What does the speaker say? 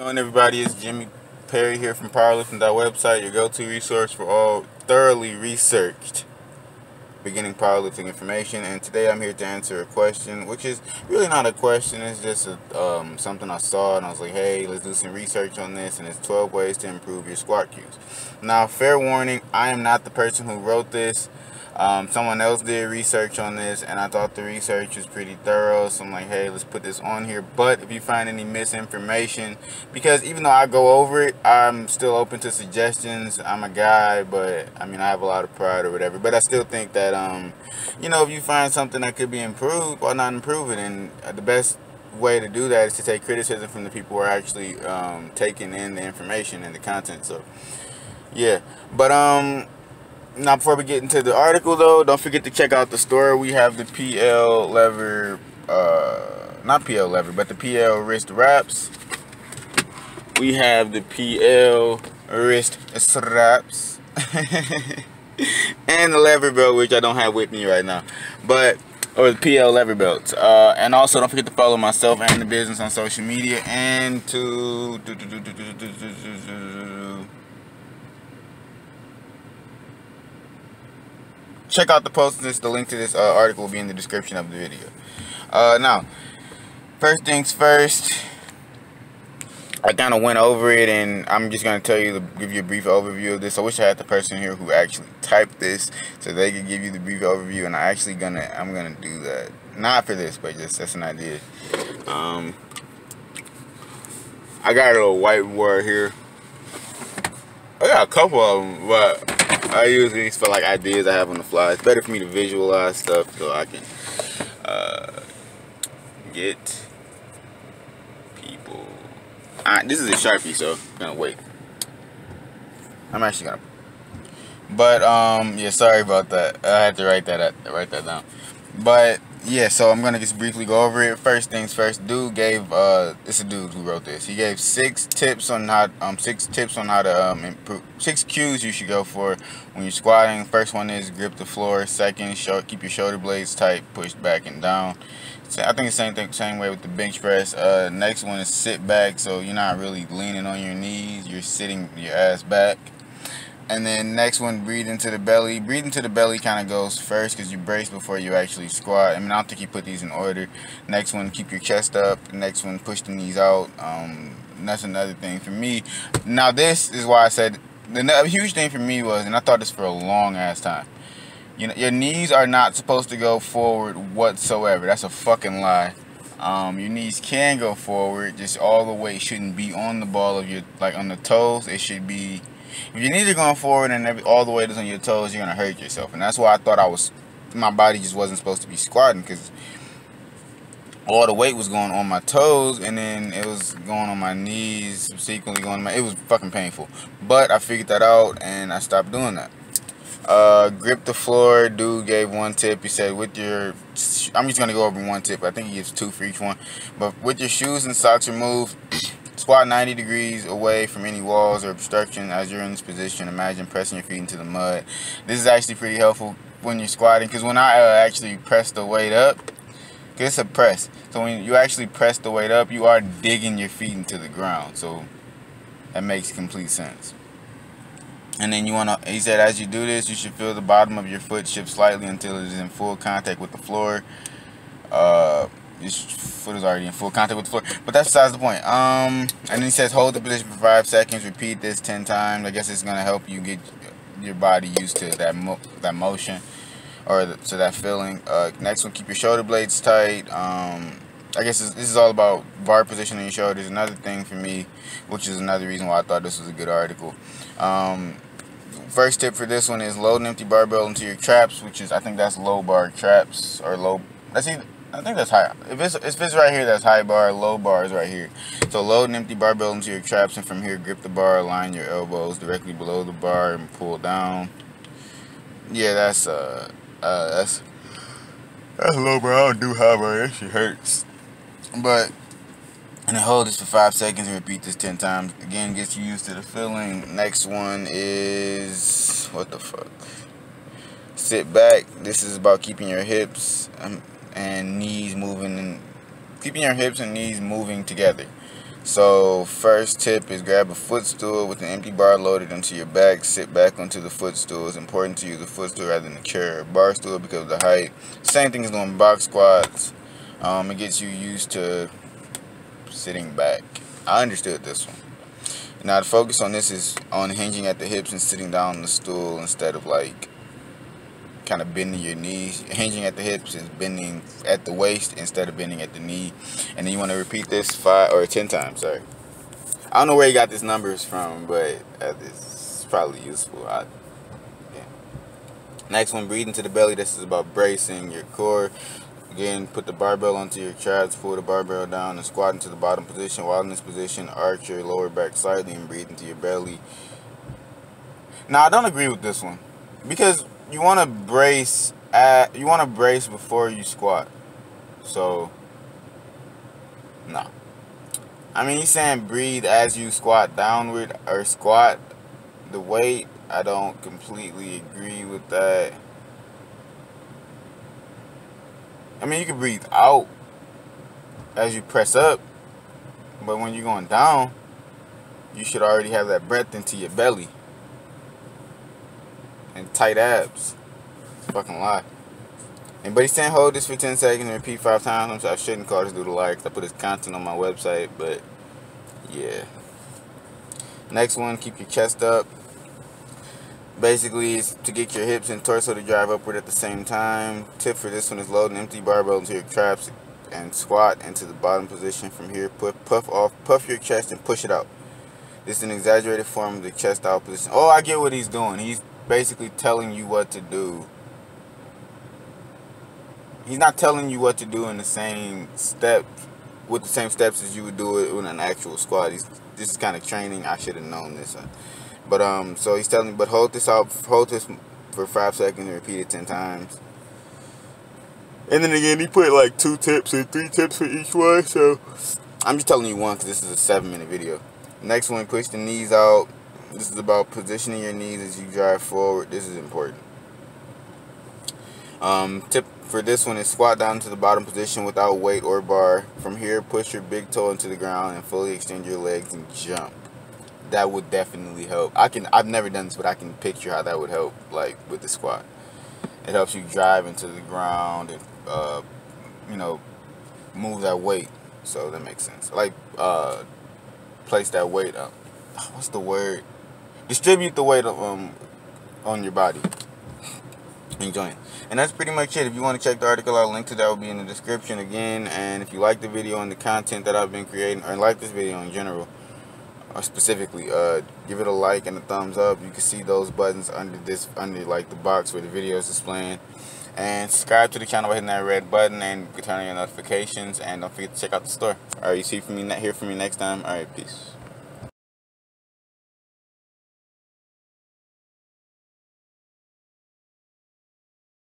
on everybody? It's Jimmie Perry here from powerlifting.website your go-to resource for all thoroughly researched beginning powerlifting information. And today I'm here to answer a question which is really not a question it's just a, um, something I saw and I was like hey let's do some research on this and it's 12 ways to improve your squat cues. Now fair warning I am not the person who wrote this um, someone else did research on this and I thought the research was pretty thorough. So I'm like, hey, let's put this on here. But if you find any misinformation, because even though I go over it, I'm still open to suggestions. I'm a guy, but I mean, I have a lot of pride or whatever. But I still think that, um, you know, if you find something that could be improved, why not improve it? And the best way to do that is to take criticism from the people who are actually um, taking in the information and the content. So, yeah. But, um, now before we get into the article though don't forget to check out the store we have the pl lever uh not pl lever but the pl wrist wraps we have the pl wrist straps and the lever belt which i don't have with me right now but or the PL lever belts. Uh, and also don't forget to follow myself and the business on social media and to check out the post. This the link to this uh, article will be in the description of the video. Uh, now first things first I kind of went over it and I'm just going to tell you to give you a brief overview of this. I wish I had the person here who actually typed this so they could give you the brief overview and I actually gonna I'm gonna do that. Not for this but just that's an idea. Um, I got a little whiteboard here. I got a couple of them but I use these for like ideas I have on the fly. It's better for me to visualize stuff so I can uh, get people. This is a sharpie, so I'm gonna wait. I'm actually gonna. But um, yeah, sorry about that. I had to write that write that down. But yeah, so I'm gonna just briefly go over it. First things first, dude gave uh it's a dude who wrote this. He gave six tips on how um six tips on how to um improve six cues you should go for when you're squatting. First one is grip the floor. Second, show keep your shoulder blades tight, pushed back and down. So I think the same thing same way with the bench press. Uh next one is sit back, so you're not really leaning on your knees, you're sitting your ass back. And then next one, breathe into the belly. Breathe into the belly kind of goes first because you brace before you actually squat. I mean, I don't think you put these in order. Next one, keep your chest up. Next one, push the knees out. Um, that's another thing for me. Now, this is why I said the huge thing for me was, and I thought this for a long ass time. You know, your knees are not supposed to go forward whatsoever. That's a fucking lie. Um, your knees can go forward, just all the weight shouldn't be on the ball of your, like on the toes. It should be if your knees are going forward and every, all the weight is on your toes, you're gonna hurt yourself. And that's why I thought I was, my body just wasn't supposed to be squatting because all the weight was going on my toes and then it was going on my knees, subsequently going on my, it was fucking painful. But I figured that out and I stopped doing that. Uh, grip the floor. Dude gave one tip. He said with your, I'm just gonna go over one tip. I think he gives two for each one. But with your shoes and socks removed, Squat 90 degrees away from any walls or obstruction as you're in this position. Imagine pressing your feet into the mud. This is actually pretty helpful when you're squatting because when I uh, actually press the weight up, it's a press. So when you actually press the weight up, you are digging your feet into the ground. So that makes complete sense. And then you want to, he said, as you do this, you should feel the bottom of your foot shift slightly until it is in full contact with the floor. Uh, his foot is already in full contact with the floor. But that's besides the point. Um, and then he says hold the position for five seconds. Repeat this ten times. I guess it's gonna help you get your body used to that mo that motion or the, to that feeling. Uh, next one, keep your shoulder blades tight. Um, I guess this, this is all about bar position on your shoulders. Another thing for me, which is another reason why I thought this was a good article. Um, first tip for this one is load an empty barbell into your traps, which is I think that's low bar traps or low. That's either I think that's high. If it's if it's right here, that's high bar. Low bar is right here. So load an empty barbell into your traps, and from here, grip the bar, align your elbows directly below the bar, and pull down. Yeah, that's uh, uh that's that's low bar. I don't do high bar. That shit hurts. But and then hold this for five seconds and repeat this ten times. Again, gets you used to the feeling. Next one is what the fuck. Sit back. This is about keeping your hips. Um, and knees moving and keeping your hips and knees moving together. So first tip is grab a footstool with an empty bar loaded into your back. Sit back onto the footstool. It's important to use a footstool rather than a chair or bar stool because of the height. Same thing as doing box squats. Um, it gets you used to sitting back. I understood this one. Now the focus on this is on hinging at the hips and sitting down on the stool instead of like kind of bending your knees. Hinging at the hips is bending at the waist instead of bending at the knee. And then you want to repeat this five or ten times. Sorry. I don't know where you got these numbers from, but uh, it's probably useful. I, yeah. Next one, breathe into the belly. This is about bracing your core. Again, put the barbell onto your traps, pull the barbell down, and squat into the bottom position. While in this position, arch your lower back slightly and breathe into your belly. Now, I don't agree with this one because you want to brace at you want to brace before you squat. So no. I mean, he's saying breathe as you squat downward or squat the weight. I don't completely agree with that. I mean, you can breathe out as you press up, but when you're going down, you should already have that breath into your belly and tight abs. Fucking lie. Anybody saying hold this for 10 seconds and repeat five times? I shouldn't call this dude a liar I put his content on my website, but yeah. Next one, keep your chest up. Basically, it's to get your hips and torso to drive upward at the same time. Tip for this one is load an empty barbell into your traps and squat into the bottom position from here. Put puff off, puff your chest and push it out. This is an exaggerated form of the chest out position. Oh, I get what he's doing. He's basically telling you what to do. He's not telling you what to do in the same step, with the same steps as you would do it with an actual squat. He's, this is kind of training. I should have known this. But um, so he's telling, but hold this out, hold this for five seconds and repeat it ten times. And then again, he put like two tips and three tips for each one. So I'm just telling you one because this is a seven minute video. Next one, push the knees out this is about positioning your knees as you drive forward. This is important. Um, tip for this one is squat down to the bottom position without weight or bar. From here, push your big toe into the ground and fully extend your legs and jump. That would definitely help. I can. I've never done this, but I can picture how that would help, like with the squat. It helps you drive into the ground and, uh, you know, move that weight. So that makes sense. Like, uh, place that weight up. What's the word? Distribute the weight of, um, on your body and. And that's pretty much it. If you want to check the article, I'll link to that will be in the description again. And if you like the video and the content that I've been creating, or like this video in general, or specifically, uh, give it a like and a thumbs up. You can see those buttons under this, under like the box where the video is displaying. And subscribe to the channel by hitting that red button and turn on your notifications. And don't forget to check out the store. Alright, you see from me, hear from me next time. Alright, peace.